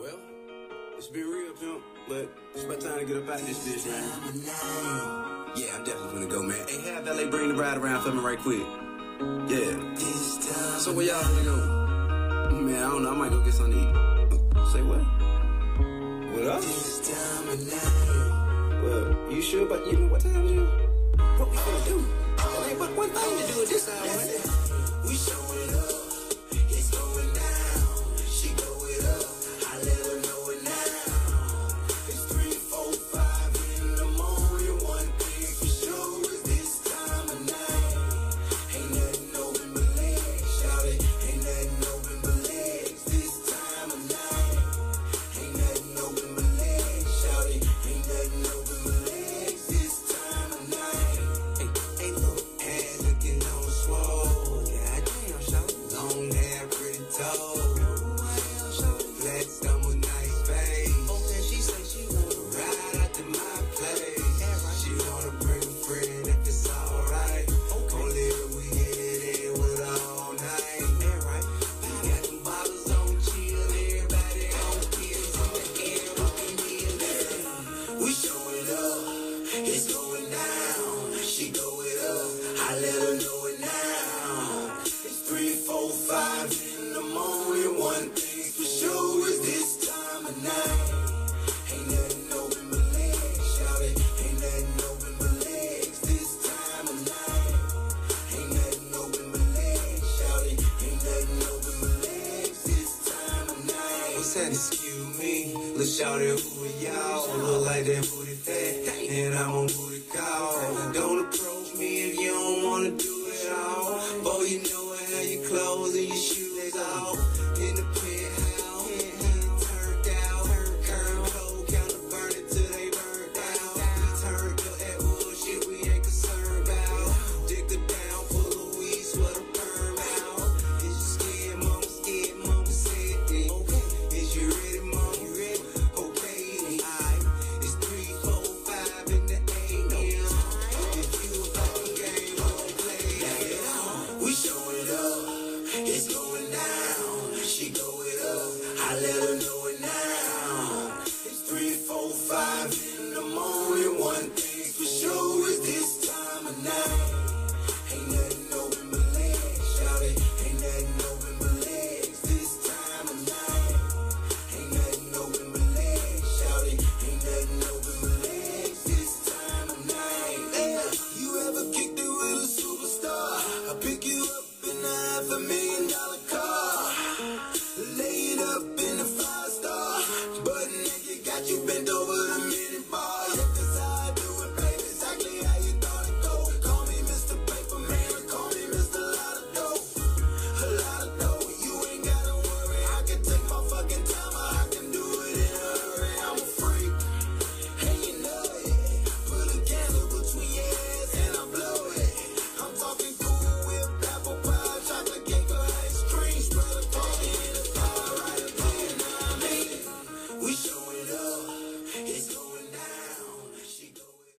Well, it's been real, pimp, but it's about time to get up out of this bitch, man. Yeah, I'm definitely gonna go, man. Hey, have LA bring the ride around for me right quick. Yeah. So where y'all gonna go? Man, I don't know. I might go get something to eat. Say what? What up? Well, you sure? But you know what time it is? What we gonna do? There ain't but one thing to do at this hour, man. We showing that? Excuse me, let's shout it. Who are y'all? Look like that booty fat, and I'm on booty call. Don't approach me if you don't wanna do pick you up and I have me.